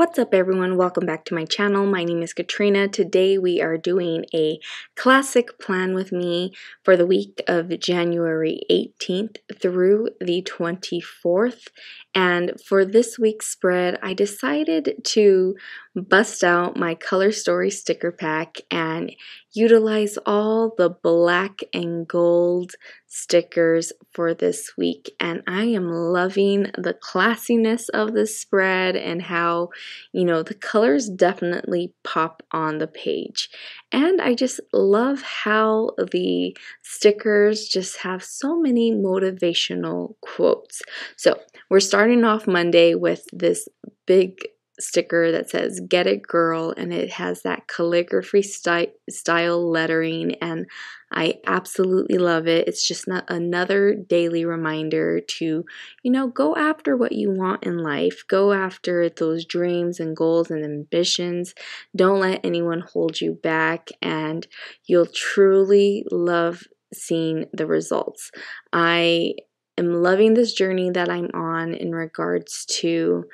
What's up everyone? Welcome back to my channel. My name is Katrina. Today we are doing a classic plan with me for the week of January 18th through the 24th. And for this week's spread, I decided to bust out my Color Story sticker pack and utilize all the black and gold stickers for this week. And I am loving the classiness of this spread and how, you know, the colors definitely pop on the page. And I just love how the stickers just have so many motivational quotes. So we're starting off Monday with this big sticker that says get it girl and it has that calligraphy sty- style lettering and I absolutely love it. It's just not another daily reminder to, you know, go after what you want in life. Go after those dreams and goals and ambitions. Don't let anyone hold you back and you'll truly love seeing the results. I am loving this journey that I'm on in regards to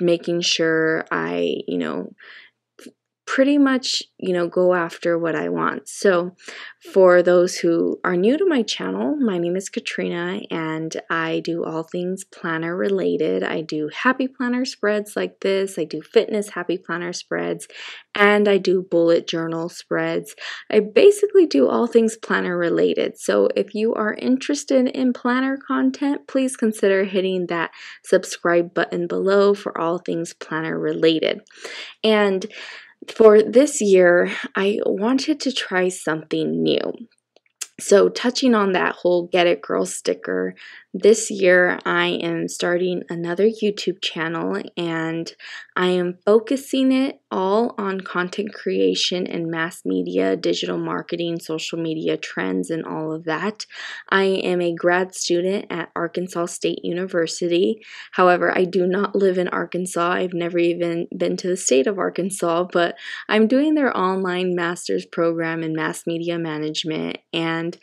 making sure I, you know, pretty much, you know, go after what I want. So, for those who are new to my channel, my name is Katrina and I do all things planner related. I do happy planner spreads like this, I do fitness happy planner spreads, and I do bullet journal spreads. I basically do all things planner related. So, if you are interested in planner content, please consider hitting that subscribe button below for all things planner related. And for this year, I wanted to try something new. So, touching on that whole Get It Girl sticker, this year I am starting another YouTube channel and I am focusing it all on content creation and mass media, digital marketing, social media trends, and all of that. I am a grad student at Arkansas State University. However, I do not live in Arkansas. I've never even been to the state of Arkansas, but I'm doing their online master's program in mass media management and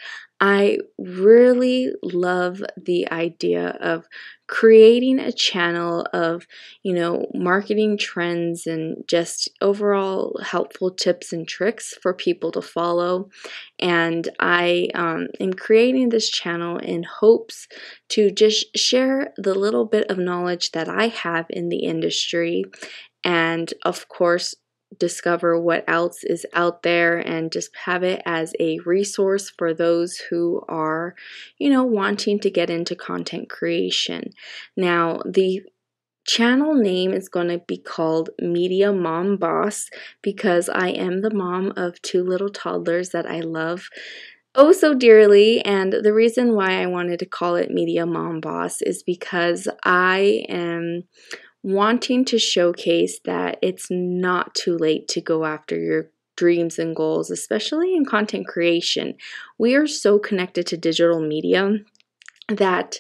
I really love the idea of creating a channel of, you know, marketing trends and just overall helpful tips and tricks for people to follow. And I um, am creating this channel in hopes to just share the little bit of knowledge that I have in the industry. And of course, discover what else is out there and just have it as a resource for those who are, you know, wanting to get into content creation. Now, the channel name is going to be called Media Mom Boss because I am the mom of two little toddlers that I love oh so dearly. And the reason why I wanted to call it Media Mom Boss is because I am wanting to showcase that it's not too late to go after your dreams and goals, especially in content creation. We are so connected to digital media that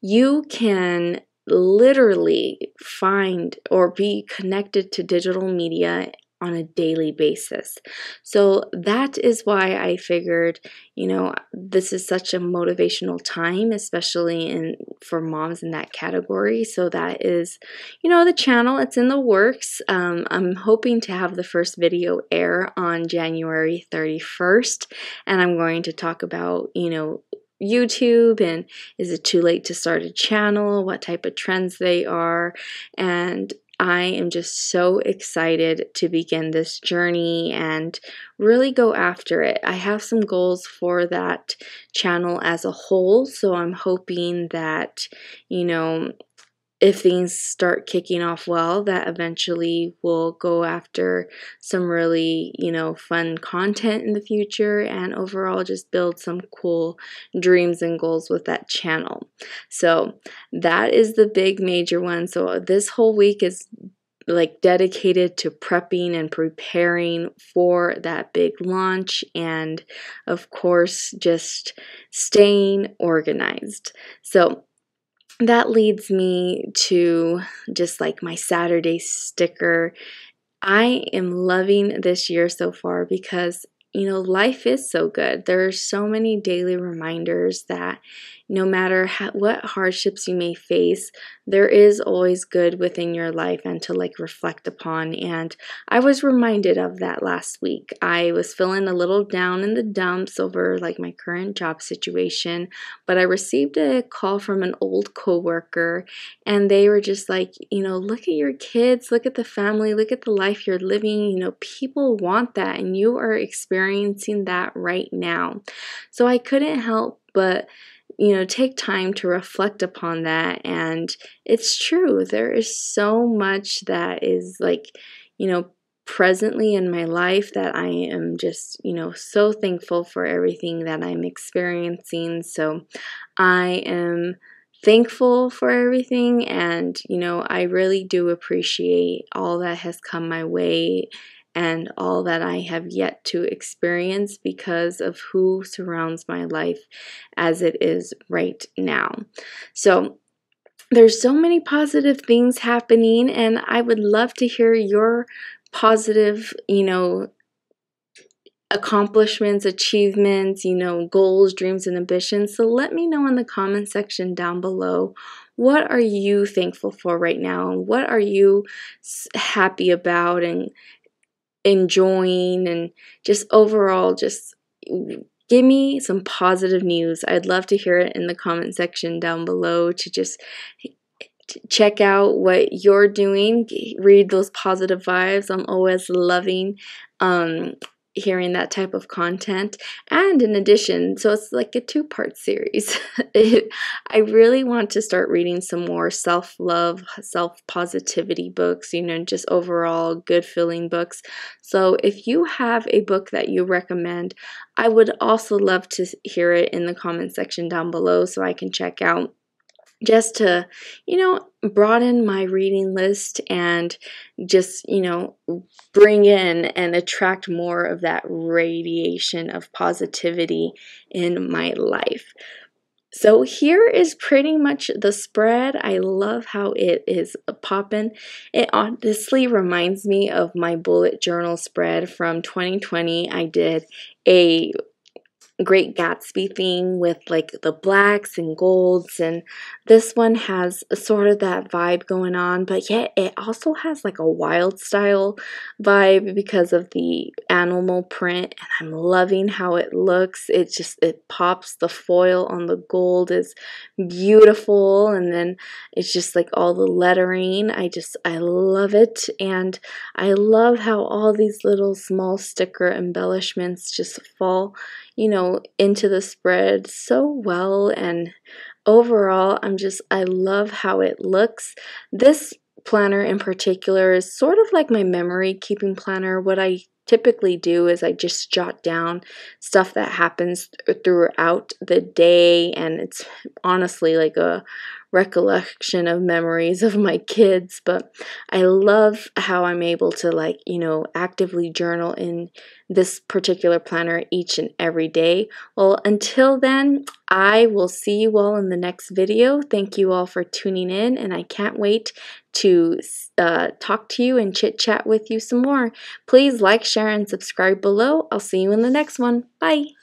you can literally find or be connected to digital media on a daily basis. So that is why I figured, you know, this is such a motivational time, especially in for moms in that category. So that is, you know, the channel. It's in the works. Um, I'm hoping to have the first video air on January 31st, and I'm going to talk about, you know, YouTube and is it too late to start a channel, what type of trends they are, and I am just so excited to begin this journey and really go after it. I have some goals for that channel as a whole, so I'm hoping that, you know, if things start kicking off well, that eventually we'll go after some really, you know, fun content in the future and overall just build some cool dreams and goals with that channel. So that is the big major one. So this whole week is like dedicated to prepping and preparing for that big launch and of course just staying organized. So that leads me to just like my Saturday sticker. I am loving this year so far because you know, life is so good. There are so many daily reminders that no matter how, what hardships you may face, there is always good within your life and to like reflect upon. And I was reminded of that last week. I was feeling a little down in the dumps over like my current job situation, but I received a call from an old coworker and they were just like, you know, look at your kids, look at the family, look at the life you're living. You know, people want that and you are experiencing that right now. So I couldn't help but you know, take time to reflect upon that. And it's true, there is so much that is like, you know, presently in my life that I am just, you know, so thankful for everything that I'm experiencing. So I am thankful for everything and you know I really do appreciate all that has come my way and all that I have yet to experience because of who surrounds my life as it is right now. So, there's so many positive things happening, and I would love to hear your positive, you know, accomplishments, achievements, you know, goals, dreams, and ambitions. So let me know in the comment section down below what are you thankful for right now and what are you happy about and enjoying and just overall just give me some positive news. I'd love to hear it in the comment section down below to just check out what you're doing, read those positive vibes. I'm always loving um, hearing that type of content. And in addition, so it's like a two part series. I really want to start reading some more self love, self positivity books, you know, just overall good feeling books. So if you have a book that you recommend, I would also love to hear it in the comment section down below so I can check out just to, you know, broaden my reading list and just, you know, bring in and attract more of that radiation of positivity in my life. So here is pretty much the spread. I love how it is popping. It honestly reminds me of my bullet journal spread from 2020. I did a Great Gatsby theme with like the blacks and golds and this one has sort of that vibe going on but yet it also has like a wild style vibe because of the animal print and I'm loving how it looks it just it pops the foil on the gold is beautiful and then it's just like all the lettering I just I love it and I love how all these little small sticker embellishments just fall you know, into the spread so well. And overall, I'm just, I love how it looks. This planner in particular is sort of like my memory keeping planner. What I typically do is I just jot down stuff that happens throughout the day, and it's honestly like a recollection of memories of my kids. But I love how I'm able to, like, you know, actively journal in this particular planner each and every day. Well, until then, I will see you all in the next video. Thank you all for tuning in, and I can't wait to uh, talk to you and chit chat with you some more. Please like, share, and subscribe below. I'll see you in the next one. Bye.